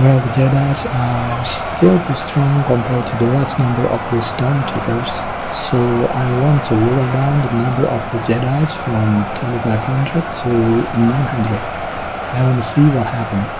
Well, the Jedi's are still too strong compared to the last number of the Stormtroopers, so I want to lower down the number of the Jedi's from 2500 to 900. I want to see what happens.